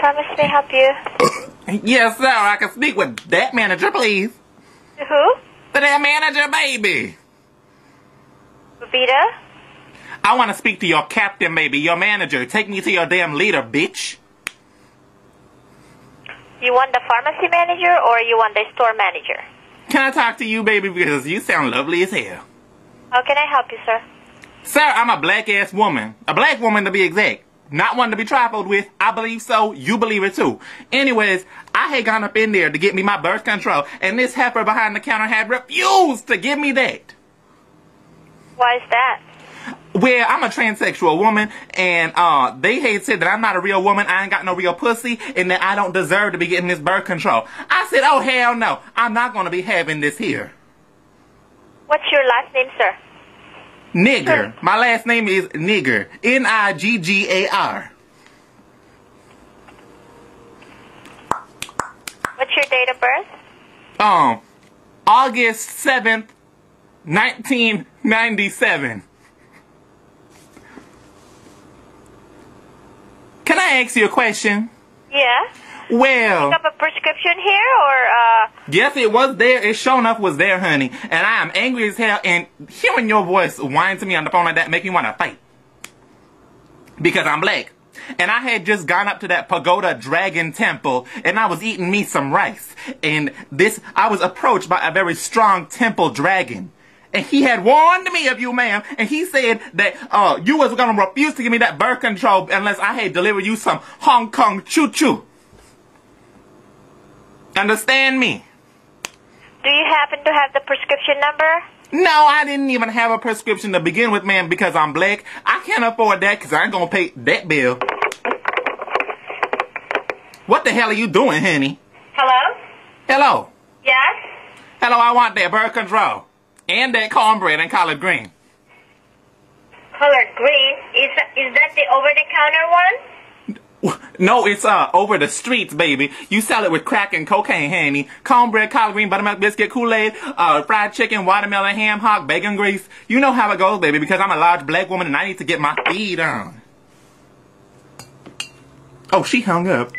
Pharmacy may I help you? Yes, sir. I can speak with that manager, please. Who? The that manager, baby. Vita? I want to speak to your captain, baby, your manager. Take me to your damn leader, bitch. You want the pharmacy manager or you want the store manager? Can I talk to you, baby, because you sound lovely as hell. How can I help you, sir? Sir, I'm a black ass woman. A black woman to be exact. Not one to be trifled with. I believe so. You believe it too. Anyways, I had gone up in there to get me my birth control, and this heifer behind the counter had refused to give me that. Why is that? Well, I'm a transsexual woman, and uh, they had said that I'm not a real woman, I ain't got no real pussy, and that I don't deserve to be getting this birth control. I said, oh hell no, I'm not gonna be having this here. What's your last name, sir? Nigger. My last name is Nigger. N-I-G-G-A-R. What's your date of birth? Um, August 7th, 1997. Can I ask you a question? Yeah. Well, Pick up a prescription here or, uh, yes, it was there. It sure enough was there, honey. And I am angry as hell. And hearing your voice whine to me on the phone like that make me want to fight. Because I'm black. And I had just gone up to that pagoda dragon temple and I was eating me some rice. And this, I was approached by a very strong temple dragon. And he had warned me of you, ma'am. And he said that, uh, you was gonna refuse to give me that birth control unless I had delivered you some Hong Kong choo-choo. Understand me? do you happen to have the prescription number? No, I didn't even have a prescription to begin with, ma'am, because I'm black. I can't afford that because I ain't gonna pay that bill. What the hell are you doing, honey? Hello? Hello. Yes? Hello, I want that birth control. And that cornbread and collard green. Color green. Is that, is that the over-the-counter one? No, it's uh over the streets, baby. You sell it with crack and cocaine, honey. Cornbread, collard green, buttermilk biscuit, Kool-Aid, uh, fried chicken, watermelon, ham hock, bacon grease. You know how it goes, baby, because I'm a large black woman and I need to get my feed on. Oh, she hung up.